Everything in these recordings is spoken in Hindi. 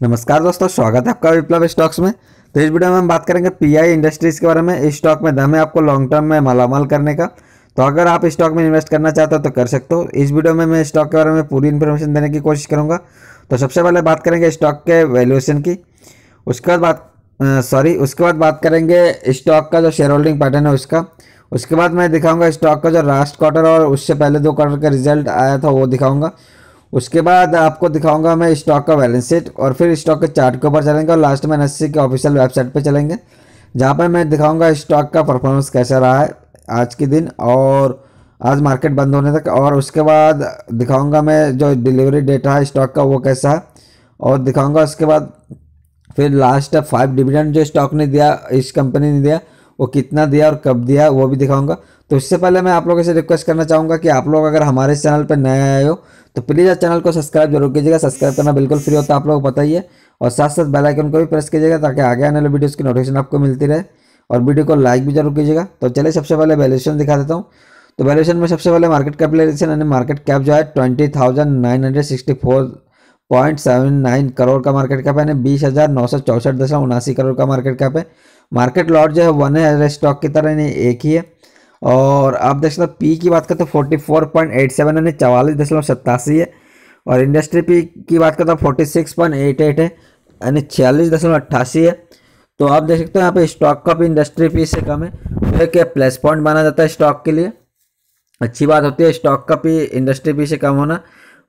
नमस्कार दोस्तों, स्वागत है आपका विप्लव स्टॉक्स में। तो इस वीडियो में हम बात करेंगे पीआई इंडस्ट्रीज़ के बारे में। इस स्टॉक में दम है आपको लॉन्ग टर्म में मालामाल करने का। तो अगर आप स्टॉक में इन्वेस्ट करना चाहते हो तो कर सकते हो। इस वीडियो में मैं स्टॉक के बारे में पूरी इन्फॉर्मेशन देने की कोशिश करूँगा। तो सबसे पहले बात करेंगे स्टॉक के वैल्यूएशन की। उसके बाद बात सॉरी उसके बाद बात करेंगे स्टॉक का जो शेयर होल्डिंग पैटर्न है उसका। उसके बाद मैं दिखाऊँगा स्टॉक का जो लास्ट क्वार्टर और उससे पहले दो क्वार्टर का रिज़ल्ट आया था, वो दिखाऊँगा। उसके बाद आपको दिखाऊँगा मैं स्टॉक का बैलेंस शीट और फिर स्टॉक के चार्ट के ऊपर चलेंगे और लास्ट में एन के ऑफिशियल वेबसाइट पे चलेंगे, जहाँ पर मैं दिखाऊँगा स्टॉक का परफॉर्मेंस कैसा रहा है आज के दिन और आज मार्केट बंद होने तक। और उसके बाद दिखाऊँगा मैं जो डिलीवरी डेटा है स्टॉक का वो कैसा है। और दिखाऊँगा उसके बाद फिर लास्ट फाइव डिविडेंड जो स्टॉक ने दिया, इस कंपनी ने दिया, वो कितना दिया और कब दिया वो भी दिखाऊँगा। तो इससे पहले मैं आप लोगों से रिक्वेस्ट करना चाहूँगा कि आप लोग अगर हमारे चैनल पर नए आए हो तो प्लीज़ चैनल को सब्सक्राइब ज़रूर कीजिएगा। सब्सक्राइब करना बिल्कुल फ्री होता है आप लोगों को पता ही है। और साथ साथ बेल आइकन को भी प्रेस कीजिएगा ताकि आगे आने वाले वीडियोज़ की नोटिफिकेशन आपको मिलती रहे। और वीडियो को लाइक भी ज़रूर कीजिएगा। तो चलिए सबसे पहले वैल्यूशन दिखा देता हूँ। तो वैल्यूशन में सबसे पहले मार्केट कैपिटलाइजेशन यानी मार्केट कैप जो है twenty thousand nine hundred sixty four point seven nine crore का मार्केट कैप है। यानी बीस हज़ार नौ सौ चौसठ दशमलव उनासी करोड़ का मार्केट कैप है। मार्केट लॉट जो है वन है स्टॉक की तरह, यानी एक ही है। और आप देख सकते हो पी की बात करते forty four point eight seven यानी चवालीस दशमलव सत्तासी है। और इंडस्ट्री पी की बात करते हैं forty six point eight eight है, यानी छियालीस दशमलव अट्ठासी है। तो आप देख सकते हो, यहाँ पे स्टॉक का भी इंडस्ट्री पी से कम है। तो एक प्लस पॉइंट माना जाता है स्टॉक के लिए? अच्छी बात होती है स्टॉक का भी इंडस्ट्री पी से कम होना।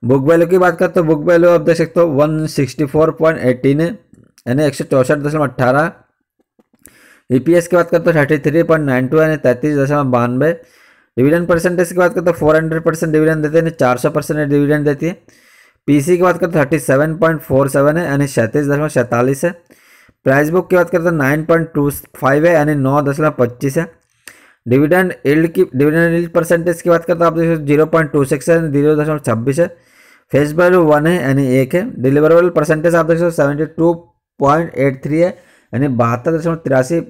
बुक वैल्यू की बात करते हो बुक वैल्यू आप देख सकते हो one sixty four point eighteen है, यानी एक सौ चौंसठ दशमलव अट्ठारह। ईपीएस की बात करते हो thirty three point nine two यानी तैंतीस दशमलव बानवे डिविडेंड परसेंटेज की बात करते हो फोर हंड्रेड परसेंट डिविडेंड देते हैं चार सौ परसेंट डिविडेंड देती है। पीसी की बात करते thirty seven point four seven है, यानी सैंतीस दशमलव सैंतालीस है। प्राइस बुक की बात करते हैं नाइन पॉइंट टू फाइव है, यानी नौ दशमलव पच्चीस है। डिविडेंड इल्ड की डिविडेंड इल्ड परसेंटेज की बात करते हैं आप देखिए ज़ीरो पॉइंट टू सिक्स है ज़ीरो दशमलव छब्बीस है। फेस वैल्यू वन है, यानी एक है। डिलीवरेबल परसेंटेज आप देख सकते seventy two point eight three है। यानी बहत्तर दशमलव तिरासी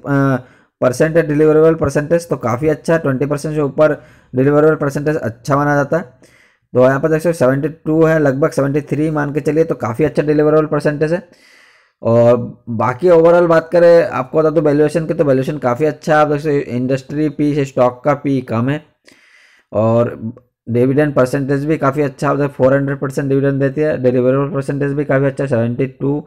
परसेंट है डिलीवरेबल परसेंटेज तो काफ़ी अच्छा है। ट्वेंटी परसेंट से ऊपर डिलीवरेबल परसेंटेज अच्छा माना जाता है। तो यहाँ पर देख सकते सेवेंटी टू है, लगभग सेवेंटी थ्री मान के चलिए तो काफ़ी अच्छा डिलीवरेबल परसेंटेज है। और बाकी ओवरऑल बात करें, आपको बता दो वैल्यूएशन की तो वैल्यूएशन काफ़ी अच्छा है। आप देख सकते इंडस्ट्री पी से स्टॉक का पी कम है। और डिविडेंड परसेंटेज भी काफ़ी अच्छा है। फोर हंड्रेड परसेंट डिविडेंड देती है। डिलीवरेबल परसेंटेज भी काफ़ी अच्छा seventy two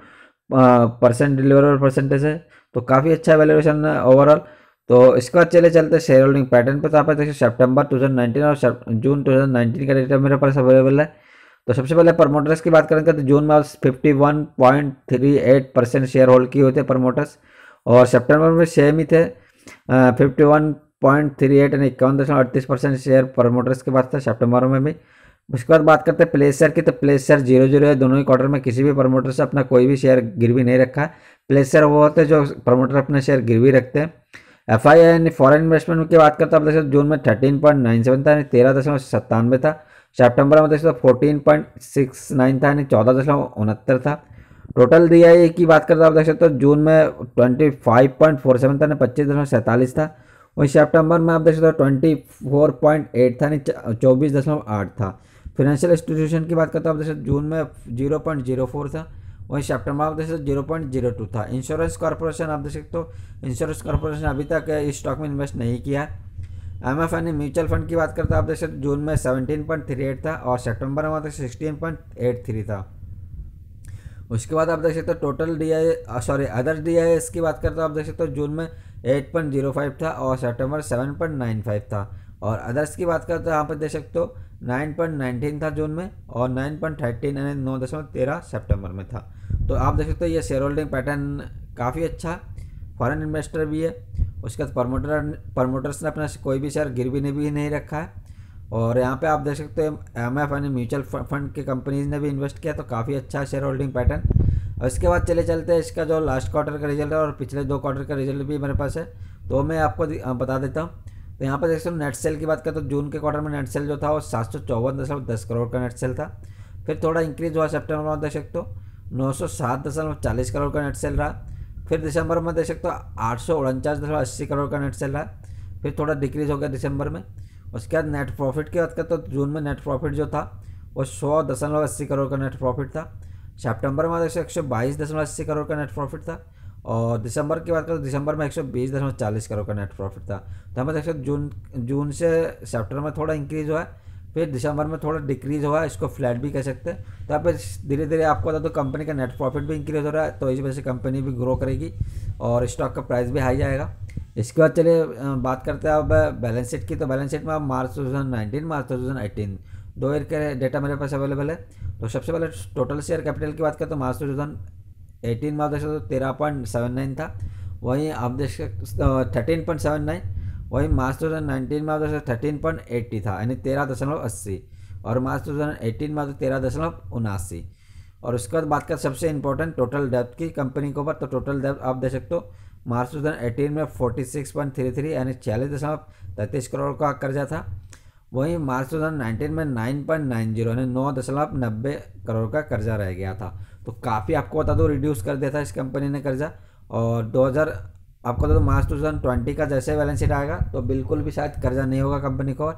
percent deliverable percentage है तो काफ़ी अच्छा वैल्यूएशन है ओवरऑल तो इसके बाद चले चलते शेयर होल्डिंग पैटर्न पर तो आप देखिए सितंबर 2019 और जून 2019 का डेटा मेरे पास अवेलेबल है। तो सबसे पहले प्रमोटर्स की बात करेंगे तो जून में fifty one point three eight percent share hold किए होते प्रमोटर्स और सितंबर में सेम ही थे fifty one point three eight यानी इक्यावन दशमलव अड़तीस परसेंट शेयर प्रमोटर्स के पास था सितंबर में भी। उसके बाद बात करते हैं प्लेसर की तो प्लेसर ज़ीरो ज़ीरो है। दोनों ही क्वार्टर में किसी भी प्रमोटर से अपना कोई भी शेयर गिरवी नहीं रखा। है प्लेसर वो होते हैं जो प्रमोटर अपने शेयर गिरवी रखते हैं। एफ़ आई यानी फॉरन इन्वेस्टमेंट की बात करते हैं, आप देख जून में थर्टीन पॉइंट नाइन सेवन था, यानी तेरह दशमलव सत्तानवे था। सेप्टेम्बर में देख सकते फोर्टीन पॉइंट सिक्स नाइन था, यानी चौदह दशमलव उनहत्तर था। टोटल डी आई की बात करते हैं, आप देख सकते हो जून में twenty five point four seven था पच्चीस दशमलव सैंतालीस था। वहीं सितंबर में आप देख सकते हो ट्वेंटी फोर पॉइंट एट था, यानी चौबीस दशमलव आठ था। फिनेंशियल इंस्टीट्यूशन की बात करते हैं आप देख जून में ज़ीरो पॉइंट ज़ीरो फोर था, वहीं सितंबर आप देख सकते ज़ीरो पॉइंट ज़ीरो टू था। इंश्योरेंस कॉर्पोरेशन आप देख सकते हो इंश्योरेंस कॉर्पोरेशन अभी तक इस स्टॉक में इन्वेस्ट नहीं किया एम एफ़ यानी म्यूचुअल फंड की बात करते आप देख सकते जून में सेवनटीन पॉइंट थ्री एट था और सेप्टेम्बर में सिक्सटीन पॉइंट एट थ्री था। उसके बाद आप देख सकते हो total D I sorry other D I S की बात करते हो, आप देख सकते हो, जून में एट पॉइंट ज़ीरो फाइव था और September seven point nine five था। और अदर्स की बात करें तो यहाँ पर देख सकते हो, नाइन पॉइंट नाइनटीन था जून में और नाइन पॉइंट थर्टीन यानी नौ दशमलव तेरह सेप्टेम्बर में था। तो आप देख सकते हो ये शेयर होल्डिंग पैटर्न काफ़ी अच्छा फॉरेन इन्वेस्टर भी है, उसके बाद प्रमोटर प्रमोटर्स ने अपना कोई भी शेयर गिरवी ने भी नहीं रखा है। और यहाँ पे आप देख सकते हो एम एफ़ यानी म्यूचुअल फंड के कंपनीज़ ने भी इन्वेस्ट किया तो काफ़ी अच्छा शेयर होल्डिंग पैटर्न और इसके बाद चले चलते हैं इसका जो लास्ट क्वार्टर का रिज़ल्ट है और पिछले दो क्वार्टर का रिज़ल्ट भी मेरे पास है। तो मैं आपको बता देता हूँ। तो यहाँ पर देख सकते हो नेट सेल की बात करें तो जून के क्वार्टर में नेट सेल जो था वो सात सौ चौवन दशमलव दस करोड़ का नेट सेल था। फिर थोड़ा इंक्रीज हुआ सेप्टेम्बर में देख सकते हो, नौ सौ सात दशमलव चालीस करोड़ का नेट सेल रहा। फिर दिसंबर में देख सकते हो, आठ सौ उनचास दशमलव अस्सी करोड़ का नेट सेल रहा। फिर थोड़ा डिक्रीज हो गया दिसंबर में। उसके बाद नेट प्रॉफिट की बात करें तो जून में नेट प्रॉफिट जो था, वो सौ दशमलव अस्सी करोड़ का नेट प्रॉफिट था। सितंबर में देखो एक सौ बाईस दशमलव अस्सी करोड़ का नेट प्रॉफिट था और दिसंबर की बात करें तो दिसंबर में एक सौ बीस दशमलव चालीस करोड़ का नेट प्रॉफिट था। तो हमें देखो जून जून से सेप्टेम्बर में थोड़ा इंक्रीज हुआ है फिर दिसंबर में थोड़ा डिक्रीज हुआ है इसको फ्लैट भी कह सकते हैं। तो यहाँ पे धीरे धीरे आपको बता तो कंपनी का नेट प्रॉफिट भी इंक्रीज हो रहा है तो इस वजह से कंपनी भी ग्रो करेगी और स्टॉक का प्राइस भी हाई जाएगा। इसके बाद चलिए बात करते हैं अब बैलेंस शीट की। तो बैलेंस शीट में अब March two thousand nineteen March two दो ईयर के डेटा मेरे पास अवेलेबल है। तो सबसे पहले टोटल शेयर कैपिटल की बात करें तो मार्च टू थाउज़ेंड एटीन में आप सकते तेरह पॉइंट सेवन नाइन था। वहीं आप देख सकते थर्टीन पॉइंट सेवन नाइन, वहीं मार्च टू थाउज़ेंड नाइनटीन में आप थर्टीन पॉइंट एट्टी था, यानी तेरह दशमलव अस्सी, और मार्च टू थाउज़ेंड एटीन में तेरह दशमलव उनासी। और उसके बाद बात करें सबसे इंपॉर्टेंट टोटल डेप्थ की कंपनी के ऊपर। तो टोटल डेप्थ आप देख सकते हो, मार्च टू थाउज़ेंड एटीन में forty six point three three यानी छियालीस दशमलव तैंतीस करोड़ का कर्जा था। वहीं मार्च टू थाउज़ेंड में नाइन पॉइंट नाइन ज़ीरो यानी नौ दशमलव नब्बे करोड़ का कर्जा रह गया था। तो काफ़ी आपको बता दो रिड्यूस कर दिया था इस कंपनी ने कर्जा। और 2000 आपको बता दो, मार्च टू थाउज़ेंड ट्वेंटी का जैसे बैलेंस शीट आएगा तो बिल्कुल भी शायद कर्जा नहीं होगा कंपनी को।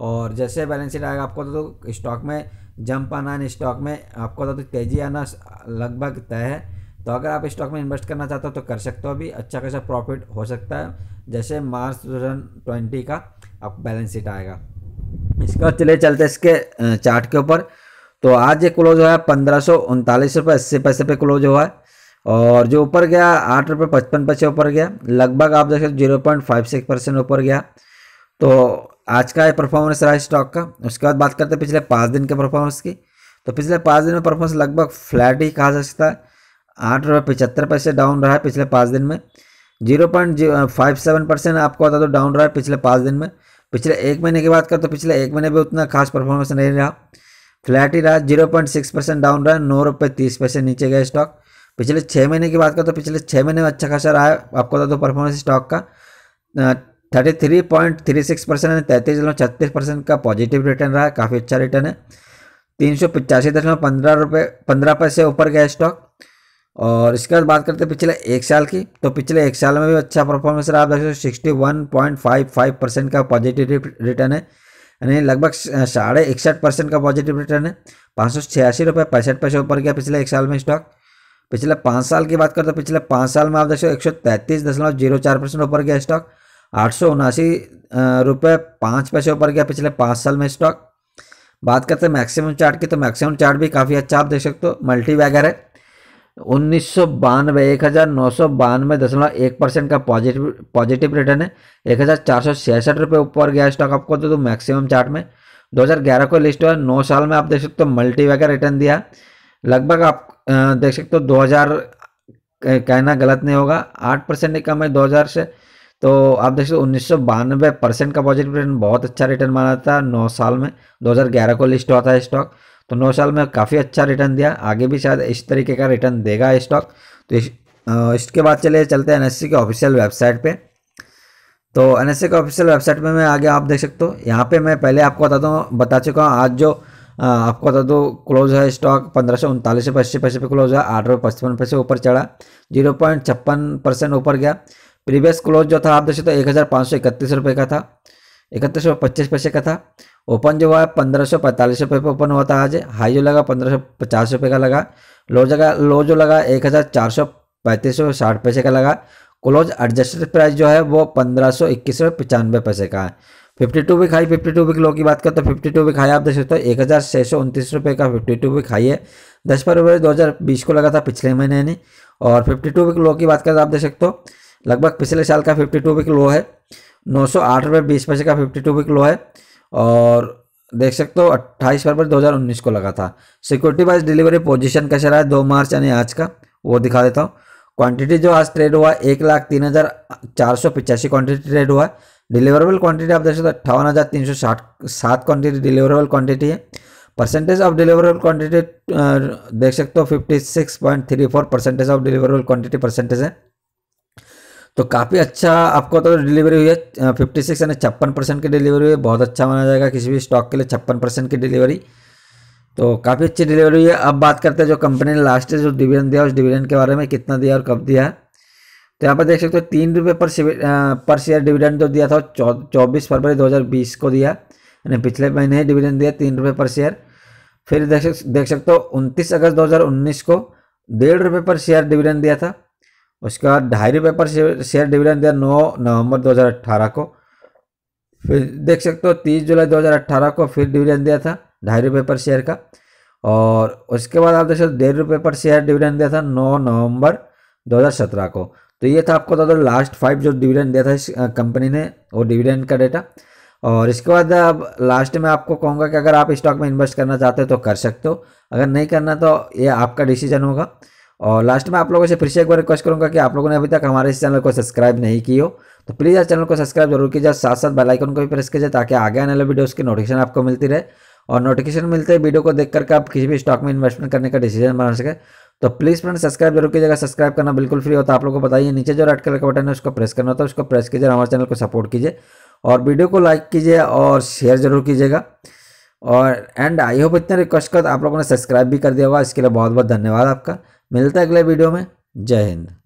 और जैसे बैलेंस शीट आएगा, आपको तो स्टॉक में जंप आना स्टॉक में आपको तो तेज़ी आना लगभग तय है। तो अगर आप स्टॉक में इन्वेस्ट करना चाहते हो तो कर सकते हो अभी। अच्छा खासा प्रॉफिट हो सकता है। जैसे मार्च टू थाउज़ेंड ट्वेंटी का आप बैलेंस शीट आएगा। इसके बाद चले चलते इसके चार्ट के ऊपर। तो आज ये क्लोज हुआ है पंद्रह सौ उनतालीस रुपये अस्सी पैसे पे क्लोज हुआ है। और जो ऊपर गया, आठ रुपये पचपन पैसे ऊपर गया। लगभग आप देखें zero point five six percent ऊपर गया। तो आज का ये परफॉर्मेंस रहा स्टॉक का। उसके बाद बात करते हैं पिछले पाँच दिन के परफॉर्मेंस की। तो पिछले पाँच दिन में परफॉर्मेंस लगभग फ्लैट ही कहा जा सकता है। आठ रुपये पचहत्तर पैसे डाउन रहा है पिछले पाँच दिन में। Zero point five seven percent आपको बता दो डाउन रहा है पिछले पाँच दिन में। पिछले एक महीने की बात करें तो पिछले एक महीने में उतना खास परफॉर्मेंस नहीं रहा। फ्लैट ही रहा zero point six percent down रहा, नौ रुपये तीस पैसे नीचे गए स्टॉक पिछले छः महीने की बात करें तो पिछले छः महीने में अच्छा खासा रहा है, आपको बता दो परफॉर्मेंस स्टॉक का। Thirty three point three six percent तैंतीस दशमलव छत्तीस परसेंट का पॉजिटिव रिटर्न रहा है, काफ़ी अच्छा रिटर्न है। तीन सौ पचासी दशमलव पंद्रह रुपये पंद्रह पैसे ऊपर गया स्टॉक और इसके बाद बात करते हैं पिछले एक साल की। तो पिछले एक साल में भी अच्छा परफॉर्मेंस रहा। आप देख सकते sixty one point five five percent का पॉजिटिव रिटर्न है। यानी लगभग साढ़े इकसठ परसेंट का पॉजिटिव रिटर्न है। पाँच सौ छियासी रुपये पैंसठ पैसे ऊपर गया पिछले एक साल में स्टॉक पिछले पाँच साल की बात करते तो पिछले पाँच साल में आप देख देखो एक सौ तैंतीस दशमलव ज़ीरो चार परसेंट ऊपर गया स्टॉक आठ सौ उनासी रुपये पाँच पैसे ऊपर गया पिछले पाँच साल में स्टॉक बात करते हैं मैक्सिमम चार्ट की तो मैक्सिमम चार्ट भी काफ़ी अच्छा आप देख सकते हो। मल्टी वैगर है। उन्नीस सौ बानवे एक हज़ार नौ सौ बानवे दशमलव एक परसेंट का पॉजिटिव पॉजिटिव रिटर्न है। एक हज़ार चार सौ छियासठ रुपये ऊपर गया स्टॉक आपको तो, तो मैक्सिमम चार्ट में। 2011 को लिस्ट हुआ नौ साल में आप देख सकते हो मल्टी वैगर रिटर्न दिया। लगभग आप देख सकते हो 2000 कहना गलत नहीं होगा आठ परसेंट कम है 2000 से। तो आप देख सकते हो उन्नीस सौ बानवे परसेंट का पॉजिटिव रिटर्न बहुत अच्छा रिटर्न माना था नौ साल में। 2011 को लिस्ट हुआ था स्टॉक तो नौ साल में काफ़ी अच्छा रिटर्न दिया। आगे भी शायद इस तरीके का रिटर्न देगा स्टॉक तो इस, इसके बाद चले चलते हैं एनएससी के ऑफिशियल वेबसाइट पे। तो एनएससी के ऑफिशियल वेबसाइट में मैं आगे आप देख सकते हो। यहाँ पे मैं पहले आपको बता दूँ बता चुका हूँ आज जो आपको बता दो क्लोज है स्टॉक पंद्रह सौ उनतालीस से अस्सी पैसे पे क्लोज है आठ रुपये पचपन पैसे ऊपर चढ़ा ज़ीरो पॉइंट छप्पन परसेंट ऊपर गया। प्रीवियस क्लोज जो था आप देख सकते हो एक हज़ार पाँच सौ इकतीस रुपये का था। इकतीस सौ पच्चीस पैसे का था ओपन जो हुआ पंद्रह सौ पैंतालीस रुपये पर ओपन हुआ था आज। हाई जो लगा पंद्रह सौ पचास रुपये का लगा। लो जगह, लो जो लगा, एक हज़ार चार सौ पैंतीस सौ साठ पैसे का लगा। क्लोज एडजस्टेड प्राइस जो है, वो पंद्रह सौ इक्कीस सौ पचानवे पैसे का है। Fifty two week high, fifty two week low की बात करें तो फिफ्टी टू वीक हाई आप देख सकते हो, एक हज़ार छः सौ उनतीस रुपये का फिफ्टी टू वीक हाई है। दस फरवरी दो हज़ार बीस को लगा था पिछले महीने ने। और फिफ्टी टू वीक लो की बात करें तो आप देख सकते हो, लगभग पिछले साल का फिफ्टी टू वीक लो है। नौ सौ आठ रुपये बीस पैसे का फिफ्टी टू वीक लो है। और देख सकते हो, अट्ठाईस फरवरी 2019 को लगा था। सिक्योरिटी वाइज डिलीवरी पोजीशन कैसे रहा है? दो मार्च यानी आज का, वो दिखा देता हूँ। क्वांटिटी जो आज ट्रेड हुआ एक लाख तीन हज़ार चार सौ पिचासी क्वान्टिटी ट्रेड हुआ है। डिलीवरेबल क्वांटिटी आप देख सकते हो, अट्ठावन हज़ार तीन सौ साठ सात क्वान्टिटी डिलीवरेबल क्वांटिटी है परसेंटेज ऑफ़ डिलीवरेबल क्वांटिटी देख सकते हो fifty six point three four percentage of deliverable quantity percentage है। तो काफ़ी अच्छा आपको तो डिलीवरी हुई है फिफ्टी सिक्स यानी छप्पन परसेंट की डिलीवरी हुई है। बहुत अच्छा माना जाएगा किसी भी स्टॉक के लिए छप्पन परसेंट की डिलीवरी तो काफ़ी अच्छी डिलीवरी हुई है। अब बात करते हैं जो कंपनी ने लास्ट जो डिविडेंड दिया, उस डिविडेंड के बारे में कितना दिया और कब दिया है। तो यहाँ पर देख सकते हो, तीन रुपये पर पर शेयर डिविडेंड जो दिया था चौबीस फरवरी दो हज़ार बीस को दिया। यानी पिछले महीने ही डिविडेंड दिया, तीन रुपये पर शेयर फिर देख देख सकते हो, उनतीस अगस्त 2019 को डेढ़ रुपये पर शेयर डिविडेंड दिया था। उसके बाद ढाई रुपये पर शेयर डिविडेंड दिया नौ नवंबर 2018 को। फिर देख सकते हो, तीस जुलाई 2018 को फिर डिविडेंड दिया था ढाई रुपये पर शेयर का। और उसके बाद आप देख सकते हो, डेढ़ रुपये पर शेयर डिविडेंड दिया था नौ नवंबर 2017 को। तो ये था आपको तो लास्ट फाइव जो डिविडेंड दिया था इस कंपनी ने, वो डिविडेंड का डेटा और इसके बाद अब लास्ट में आपको कहूँगा कि अगर आप स्टॉक में इन्वेस्ट करना चाहते हो तो कर सकते हो। अगर नहीं करना तो ये आपका डिसीज़न होगा। और लास्ट में आप लोगों से फिर से एक बार रिक्वेस्ट करूँगा कि आप लोगों ने अभी तक हमारे इस चैनल को सब्सक्राइब नहीं की हो तो प्लीज़ यार चैनल को सब्सक्राइब ज़रूर कीजिए साथ साथ बेल आइकन को भी प्रेस कीजिए ताकि आगे आने वाले वीडियोज़ की नोटिफिकेशन आपको मिलती रहे। और नोटिफिकेशन मिलते ही वीडियो को देख करके आप किसी भी स्टॉक में इन्वेस्टमेंट करने का डिसीज़न बना सके। तो प्लीज़ फ्रेंड सब्सक्राइब ज़रूर कीजिएगा। सब्सक्राइब करना बिल्कुल फ्री होता है, आप लोगों को बताइए नीचे जो रेड कलर का बटन है, उसको प्रेस करना होता है, उसको प्रेस कीजिए हमारे चैनल को सपोर्ट कीजिए। और वीडियो को लाइक कीजिए और शेयर ज़रूर कीजिएगा। और एंड आई होप इतने रिक्वेस्ट कर आप लोगों ने सब्सक्राइब भी कर दिया होगा। इसके लिए बहुत बहुत धन्यवाद आपका। मिलता है अगले वीडियो में। जय हिंद।